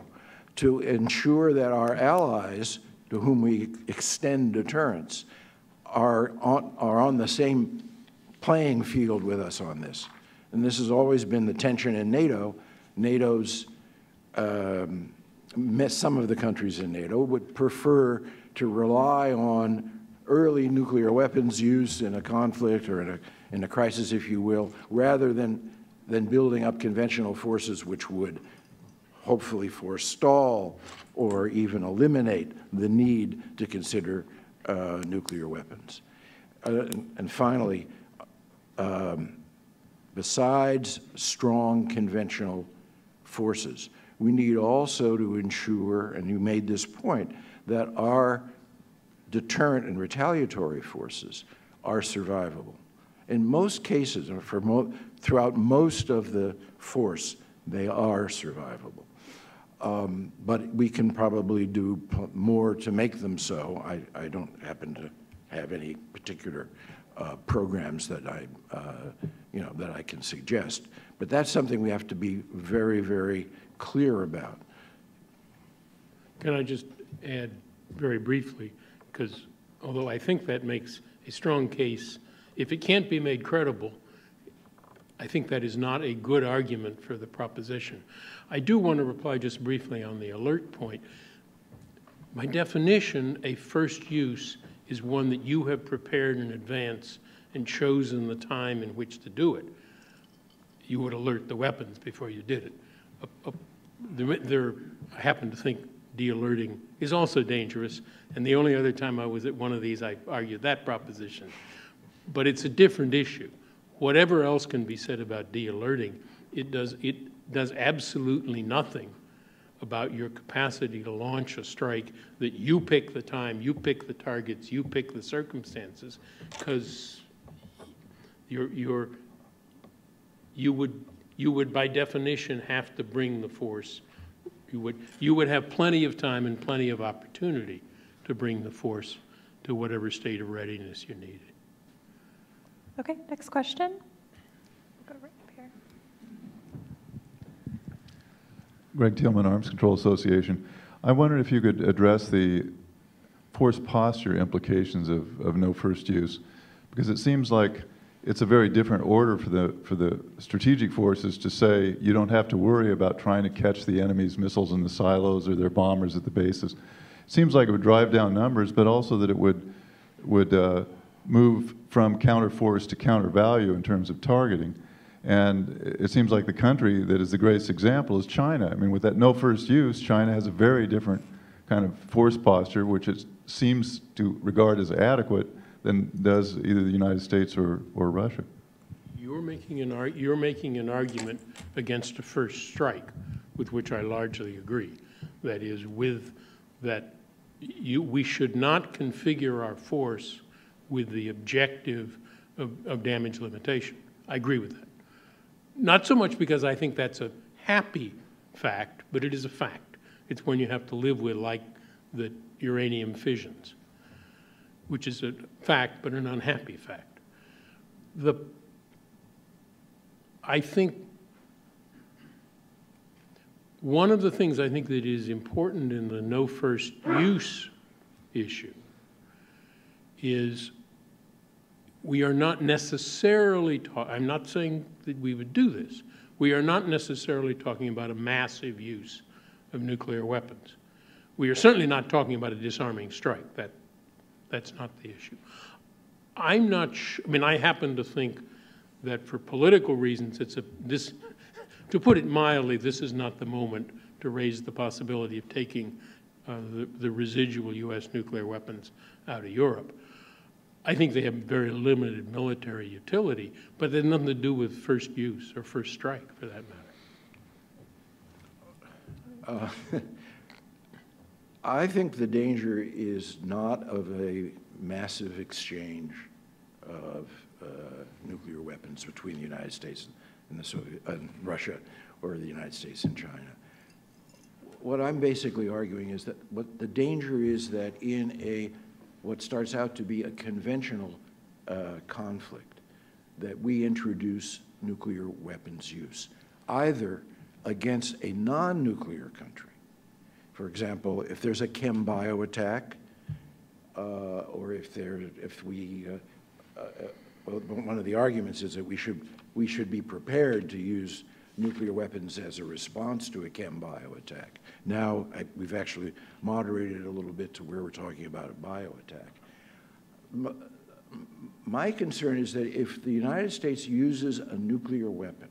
to ensure that our allies, to whom we extend deterrence, are on, are on the same playing field with us on this. And this has always been the tension in NATO. NATO's, um, some of the countries in NATO would prefer to rely on early nuclear weapons use in a conflict or in a, in a crisis, if you will, rather than, than building up conventional forces which would hopefully forestall or even eliminate the need to consider uh, nuclear weapons. Uh, and, and finally, um, besides strong conventional forces, we need also to ensure, and you made this point, that our deterrent and retaliatory forces are survivable. In most cases, or for mo throughout most of the force, they are survivable. Um, but we can probably do more to make them so. I, I don't happen to have any particular uh, programs that I, uh, you know, that I can suggest. But that's something we have to be very, very clear about. Can I just add very briefly, because although I think that makes a strong case, if it can't be made credible, I think that is not a good argument for the proposition. I do want to reply just briefly on the alert point. By definition, a first use is one that you have prepared in advance and chosen the time in which to do it. You would alert the weapons before you did it. A- a- There, there- I happen to think de-alerting is also dangerous, and the only other time I was at one of these, I argued that proposition. But it's a different issue. Whatever else can be said about de-alerting, it does, it does absolutely nothing about your capacity to launch a strike, that you pick the time, you pick the targets, you pick the circumstances, because you're, you're, you would, you would by definition have to bring the force. You would, you would have plenty of time and plenty of opportunity to bring the force to whatever state of readiness you needed. Okay, next question. Go right up here. Greg Thielmann, Arms Control Association. I wondered if you could address the force posture implications of, of no first use, because it seems like it's a very different order for the, for the strategic forces to say you don't have to worry about trying to catch the enemy's missiles in the silos or their bombers at the bases. Seems like it would drive down numbers, but also that it would, would uh, move from counter force to counter value in terms of targeting. And it seems like the country that is the greatest example is China. I mean, with that no first use, China has a very different kind of force posture, which it seems to regard as adequate than does either the United States or, or Russia. You're making an, ar- you're making an argument against a first strike, with which I largely agree. That is, with that, you, we should not configure our force with the objective of, of damage limitation. I agree with that. Not so much because I think that's a happy fact, but it is a fact. It's one you have to live with, like the uranium fissions, which is a fact, but an unhappy fact. The, I think one of the things I think that is important in the no first use issue is we are not necessarily, ta- I'm not saying that we would do this. We are not necessarily talking about a massive use of nuclear weapons. We are certainly not talking about a disarming strike. That, that's not the issue. I'm not sh- I mean, I happen to think that for political reasons, it's a, this, to put it mildly, this is not the moment to raise the possibility of taking uh, the, the residual U.S. nuclear weapons out of Europe. I think they have very limited military utility, but they have nothing to do with first use or first strike, for that matter. I think the danger is not of a massive exchange of uh, nuclear weapons between the United States and the Soviet, and Russia, or the United States and China. What I'm basically arguing is that what the danger is that in a what starts out to be a conventional uh, conflict, that we introduce nuclear weapons use, either against a non-nuclear country. For example, if there's a chem bio attack, uh, or if there, if we, uh, uh, well, one of the arguments is that we should, we should be prepared to use nuclear weapons as a response to a chem bio attack. Now, I, we've actually moderated a little bit to where we're talking about a bio attack. My concern is that if the United States uses a nuclear weapon,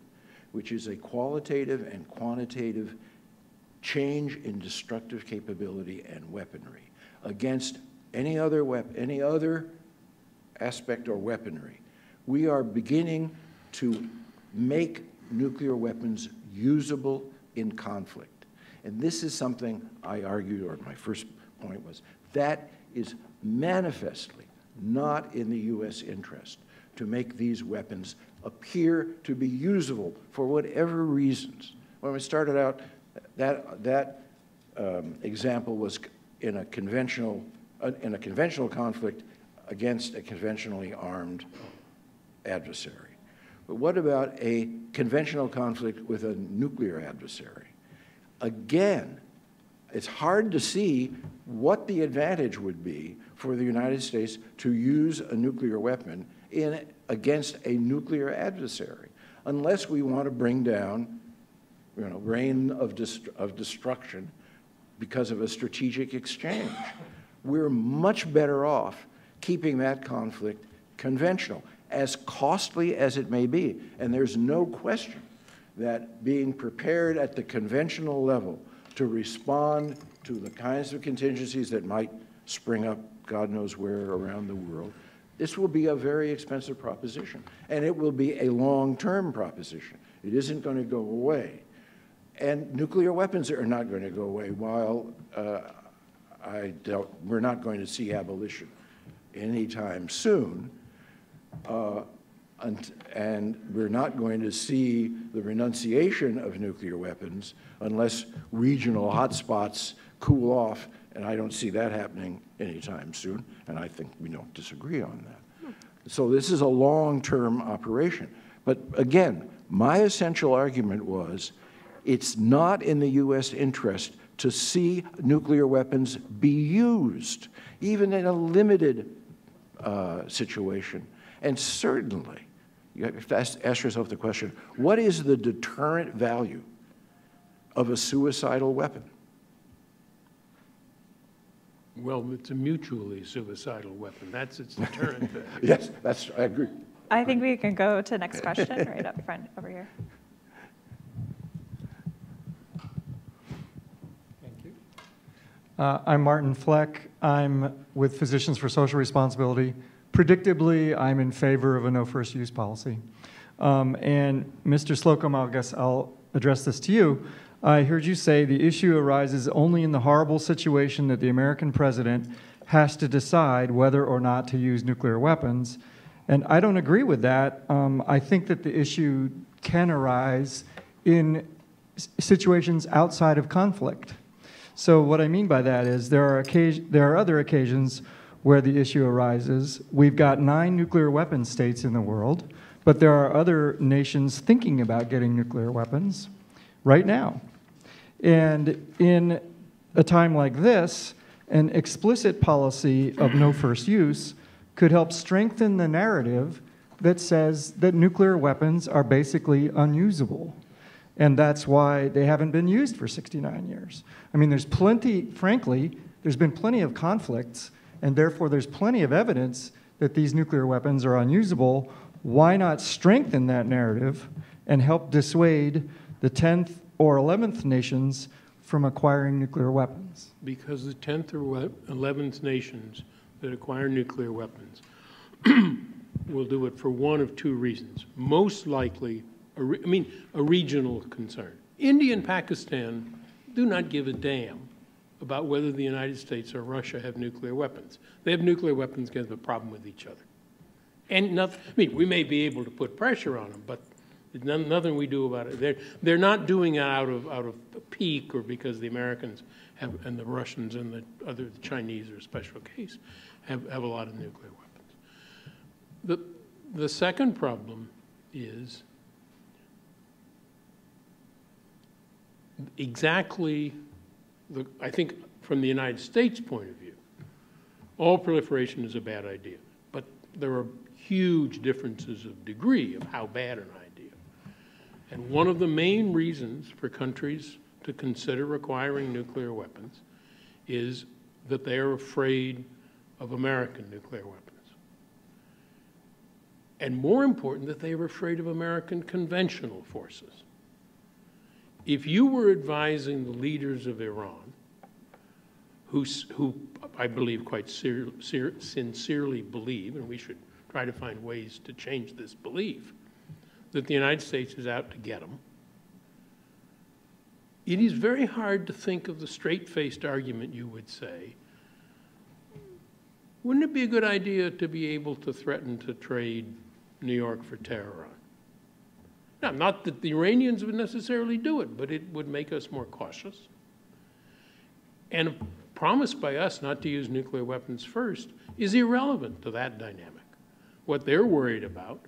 which is a qualitative and quantitative change in destructive capability and weaponry, against any other any other aspect or weaponry, we are beginning to make nuclear weapons usable in conflict. And this is something I argued, or my first point was, that is manifestly not in the U.S. interest to make these weapons appear to be usable for whatever reasons. When we started out, that, that um, example was in a conventional, uh, in a conventional conflict against a conventionally armed adversary. But what about a conventional conflict with a nuclear adversary? Again, it's hard to see what the advantage would be for the United States to use a nuclear weapon in, against a nuclear adversary, unless we want to bring down, you know, rain of, dest of destruction because of a strategic exchange. We're much better off keeping that conflict conventional, as costly as it may be. And there's no question that being prepared at the conventional level to respond to the kinds of contingencies that might spring up God knows where around the world, this will be a very expensive proposition. And it will be a long-term proposition. It isn't going to go away. And nuclear weapons are not going to go away while uh, I we're not going to see abolition anytime soon. Uh, and, and we're not going to see the renunciation of nuclear weapons unless regional hotspots cool off, and I don't see that happening anytime soon, and I think we don't disagree on that. So this is a long-term operation. But again, my essential argument was it's not in the U.S. interest to see nuclear weapons be used, even in a limited uh, situation. And certainly, you have to ask, ask yourself the question, what is the deterrent value of a suicidal weapon? Well, it's a mutually suicidal weapon. That's its deterrent value. Yes, that's, I agree. I think we can go to the next question, right up front over here. Uh, I'm Martin Fleck. I'm with Physicians for Social Responsibility. Predictably, I'm in favor of a no first use policy. Um, and Mr. Slocombe, I guess I'll address this to you. I heard you say the issue arises only in the horrible situation that the American president has to decide whether or not to use nuclear weapons. And I don't agree with that. Um, I think that the issue can arise in situations outside of conflict. So what I mean by that is there are, occasion, there are other occasions where the issue arises. We've got nine nuclear weapon states in the world, but there are other nations thinking about getting nuclear weapons right now. And in a time like this, an explicit policy of no first use could help strengthen the narrative that says that nuclear weapons are basically unusable. And that's why they haven't been used for 69 years. I mean, there's plenty, frankly, there's been plenty of conflicts, and therefore there's plenty of evidence that these nuclear weapons are unusable. Why not strengthen that narrative and help dissuade the 10th or 11th nations from acquiring nuclear weapons? Because the 10th or 11th nations that acquire nuclear weapons will do it for one of two reasons. Most likely, re- I mean, a regional concern. India and Pakistan do not give a damn about whether the United States or Russia have nuclear weapons. They have nuclear weapons because of a problem with each other. And nothing, I mean, we may be able to put pressure on them, but none- nothing we do about it. They're, they're not doing it out of, out of pique or because the Americans have, and the Russians and the other the Chinese are a special case, have, have a lot of nuclear weapons. The, the second problem is exactly, the, I think from the United States point of view, all proliferation is a bad idea. But there are huge differences of degree of how bad an idea. And one of the main reasons for countries to consider acquiring nuclear weapons is that they are afraid of American nuclear weapons. And more important, that they are afraid of American conventional forces. If you were advising the leaders of Iran, who, who I believe quite ser- ser- sincerely believe, and we should try to find ways to change this belief, that the United States is out to get them, it is very hard to think of the straight-faced argument you would say, wouldn't it be a good idea to be able to threaten to trade New York for Tehran? Now, not that the Iranians would necessarily do it, but it would make us more cautious. And a promise by us not to use nuclear weapons first is irrelevant to that dynamic. What they're worried about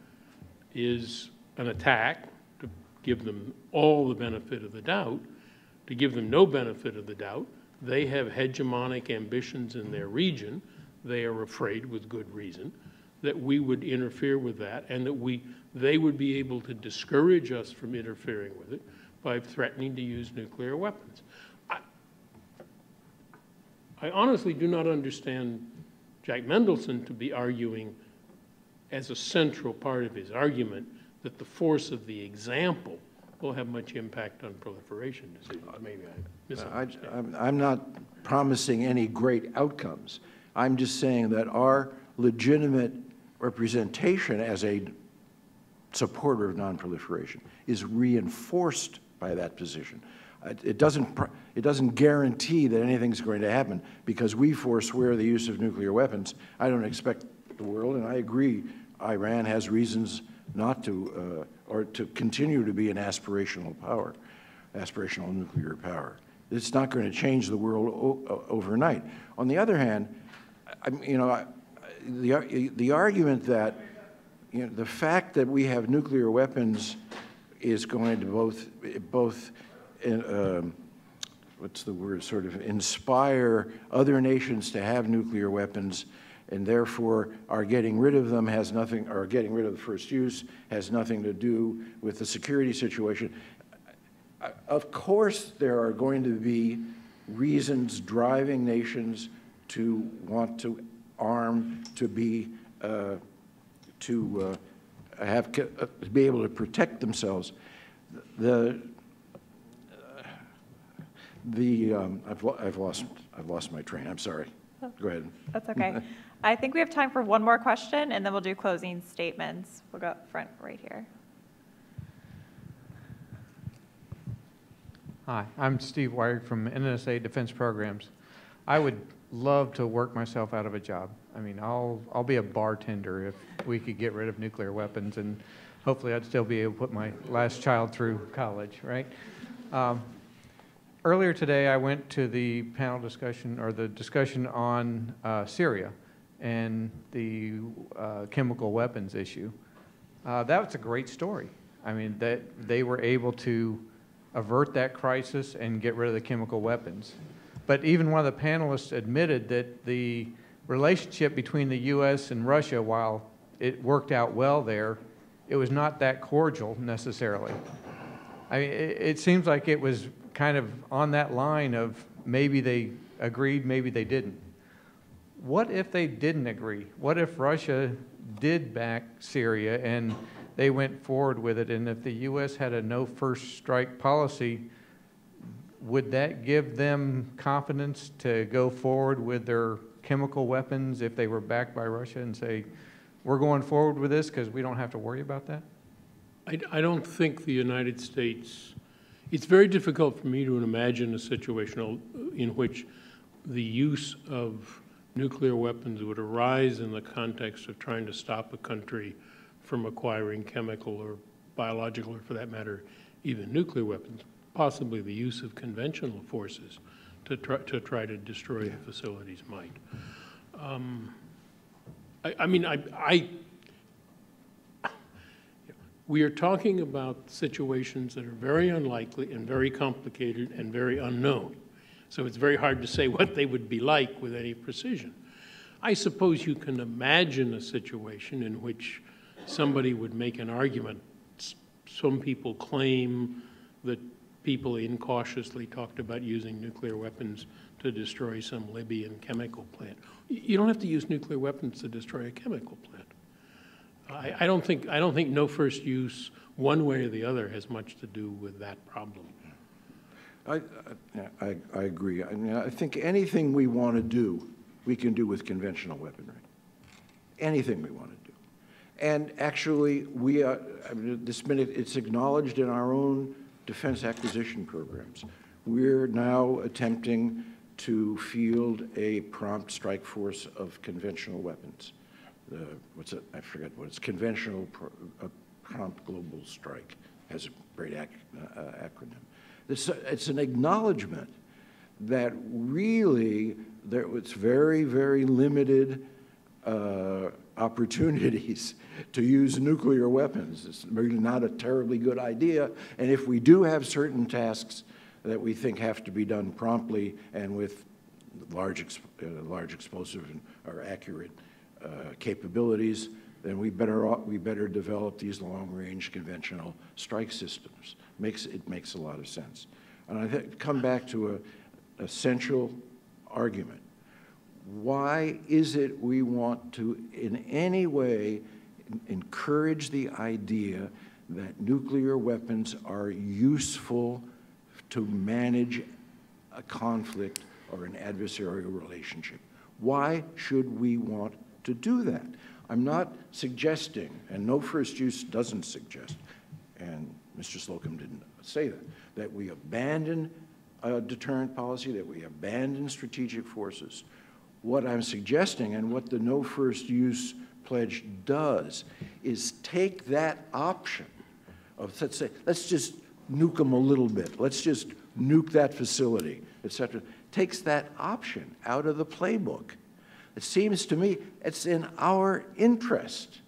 is an attack to give them all the benefit of the doubt. To give them no benefit of the doubt, they have hegemonic ambitions in their region. They are afraid, with good reason, that we would interfere with that and that we, they would be able to discourage us from interfering with it by threatening to use nuclear weapons. I, I honestly do not understand Jack Mendelsohn to be arguing as a central part of his argument that the force of the example will have much impact on proliferation decisions. Uh, Maybe I I, misunderstand. I'm, I'm not promising any great outcomes. I'm just saying that our legitimate representation as a supporter of nonproliferation is reinforced by that position. It doesn't, it doesn't guarantee that anything's going to happen because we forswear the use of nuclear weapons. I don't expect the world, and I agree, Iran has reasons not to, uh, or to continue to be an aspirational power, aspirational nuclear power. It's not going to change the world overnight. On the other hand, I, you know, I- the, the argument that, you know, the fact that we have nuclear weapons is going to both, both, um, what's the word, sort of inspire other nations to have nuclear weapons and therefore our getting rid of them has nothing, or getting rid of the first use has nothing to do with the security situation. Of course, there are going to be reasons driving nations to want to arm, to be, uh, to uh, have, uh, to be able to protect themselves. The, the, um, I've, lo- I've lost, I've lost my train, I'm sorry. Go ahead. That's okay. I think we have time for one more question, and then we'll do closing statements. We'll go up front right here. Hi, I'm Steve Wired from NSA Defense Programs. I would love to work myself out of a job. I mean, I'll, I'll be a bartender if we could get rid of nuclear weapons, and hopefully I'd still be able to put my last child through college, right? Um, Earlier today, I went to the panel discussion, or the discussion on uh, Syria and the uh, chemical weapons issue. Uh, That was a great story. I mean, that they were able to avert that crisis and get rid of the chemical weapons. But even one of the panelists admitted that the relationship between the U.S. and Russia, while it worked out well there, it was not that cordial necessarily. I mean, it, it seems like it was kind of on that line of maybe they agreed, maybe they didn't. What if they didn't agree? What if Russia did back Syria and they went forward with it? And if the U.S. had a no first strike policy, would that give them confidence to go forward with their chemical weapons if they were backed by Russia and say, we're going forward with this because we don't have to worry about that? I, I don't think the United States, it's very difficult for me to imagine a situation in which the use of nuclear weapons would arise in the context of trying to stop a country from acquiring chemical or biological, or for that matter, even nuclear weapons, possibly the use of conventional forces to try to, try to destroy the facilities might. Um, I, I mean, I, I we are talking about situations that are very unlikely and very complicated and very unknown. So it's very hard to say what they would be like with any precision. I suppose you can imagine a situation in which somebody would make an argument. Some people claim that people incautiously talked about using nuclear weapons to destroy some Libyan chemical plant. You don't have to use nuclear weapons to destroy a chemical plant. I, I don't think, I don't think no first use, one way or the other, has much to do with that problem. I, I- I, agree. I mean, I think anything we want to do, we can do with conventional weaponry. Anything we want to do. And actually, we are, I mean, this minute, it's acknowledged in our own defense acquisition programs. We're now attempting to field a prompt strike force of conventional weapons. What's it, I forget what it's, conventional Pro- uh, prompt global strike, has a great ac, uh, acronym. This, it's an acknowledgement that really there was very, very limited uh, opportunities to use nuclear weapons. It's really not a terribly good idea. And if we do have certain tasks that we think have to be done promptly and with large, ex- uh, large explosive or accurate uh, capabilities, then we better, we better develop these long-range conventional strike systems. Makes, it makes a lot of sense. And I come back to a essential argument. Why is it we want to, in any way, encourage the idea that nuclear weapons are useful to manage a conflict or an adversarial relationship? Why should we want to do that? I'm not suggesting, and no first use doesn't suggest, and Mr. Slocombe didn't say that, that we abandon a deterrent policy, that we abandon strategic forces. What I'm suggesting and what the no first use pledge does is take that option of, let's say, let's just nuke them a little bit, let's just nuke that facility, et cetera, takes that option out of the playbook. It seems to me it's in our interest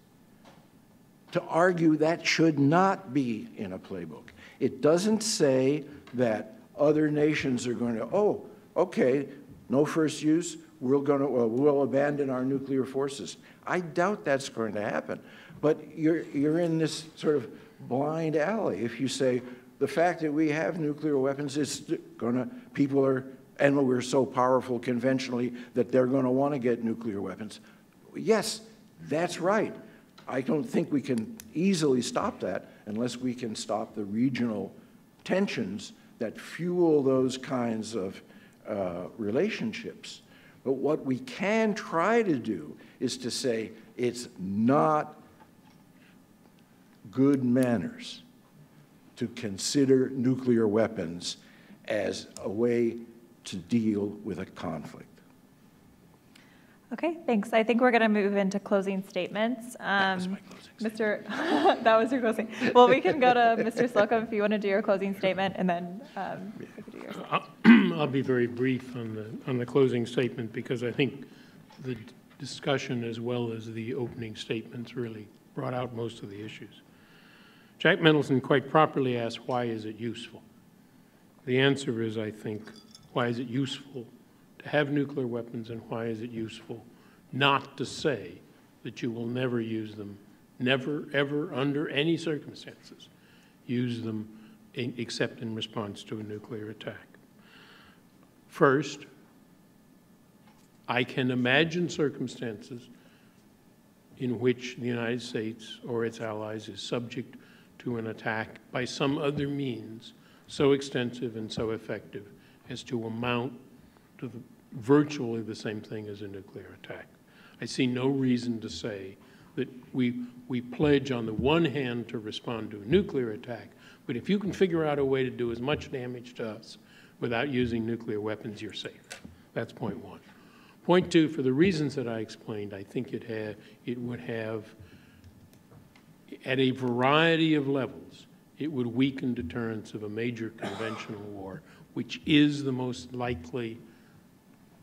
to argue that should not be in a playbook. It doesn't say that other nations are going to, oh, okay, no first use, we're going to, well, we'll abandon our nuclear forces. I doubt that's going to happen. But you're, you're in this sort of blind alley if you say the fact that we have nuclear weapons is going to, people are, and we're so powerful conventionally that they're going to want to get nuclear weapons. Yes, that's right. I don't think we can easily stop that unless we can stop the regional tensions that fuel those kinds of uh, relationships. But what we can try to do is to say it's not good manners to consider nuclear weapons as a way to deal with a conflict. Okay, thanks. I think we're going to move into closing statements. That was Um, my closing Mr., that was your closing. Well, we can go to Mr. Slocombe if you want to do your closing statement, and then um, we could do yours. I'll be very brief on the, on the closing statement because I think the discussion as well as the opening statements really brought out most of the issues. Jack Mendelsohn quite properly asked, why is it useful? The answer is, I think, why is it useful have nuclear weapons and why is it useful not to say that you will never use them, never, ever, under any circumstances, use them in, except in response to a nuclear attack. First, I can imagine circumstances in which the United States or its allies is subject to an attack by some other means so extensive and so effective as to amount to the, virtually the same thing as a nuclear attack. I see no reason to say that we, we pledge on the one hand to respond to a nuclear attack, but if you can figure out a way to do as much damage to us without using nuclear weapons, you're safe. That's point one. Point two, for the reasons that I explained, I think it, ha- it would have, at a variety of levels, it would weaken deterrence of a major conventional war, which is the most likely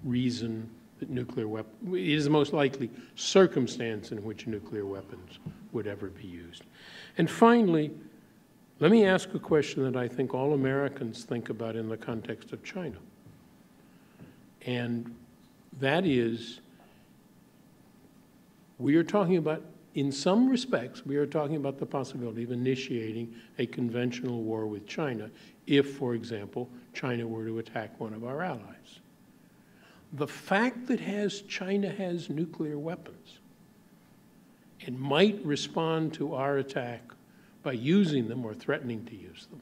reason that nuclear weapon is the most likely circumstance in which nuclear weapons would ever be used. And finally, let me ask a question that I think all Americans think about in the context of China. And that is, we are talking about, in some respects, we are talking about the possibility of initiating a conventional war with China if, for example, China were to attack one of our allies. The fact that has China has nuclear weapons and might respond to our attack by using them or threatening to use them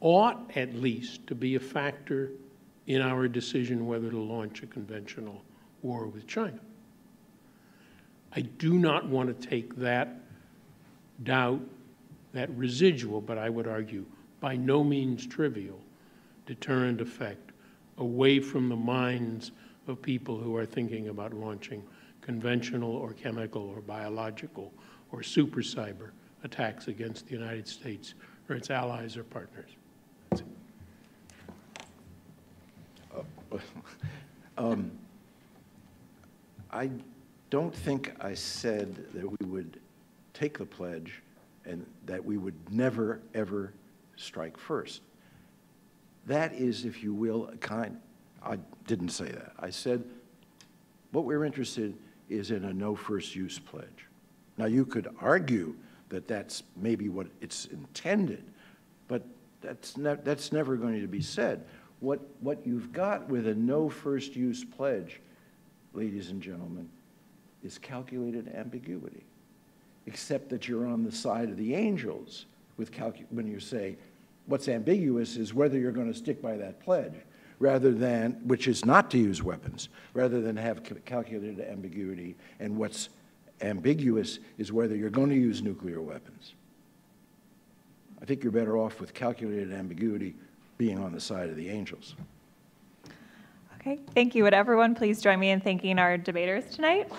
ought at least to be a factor in our decision whether to launch a conventional war with China. I do not want to take that doubt, that residual, but I would argue by no means trivial, deterrent effect away from the minds of people who are thinking about launching conventional or chemical or biological or super cyber attacks against the United States or its allies or partners. Um, I don't think I said that we would take the pledge and that we would never, ever strike first. That is, if you will, a kind, I didn't say that. I said what we're interested is in a no first use pledge. Now, you could argue that that's maybe what it's intended, but that's, ne that's never going to be said. What, what you've got with a no first use pledge, ladies and gentlemen, is calculated ambiguity, except that you're on the side of the angels with when you say what's ambiguous is whether you're going to stick by that pledge rather than, which is not to use weapons, rather than have ca- calculated ambiguity. And what's ambiguous is whether you're going to use nuclear weapons. I think you're better off with calculated ambiguity being on the side of the angels. Okay, thank you. Would everyone please join me in thanking our debaters tonight?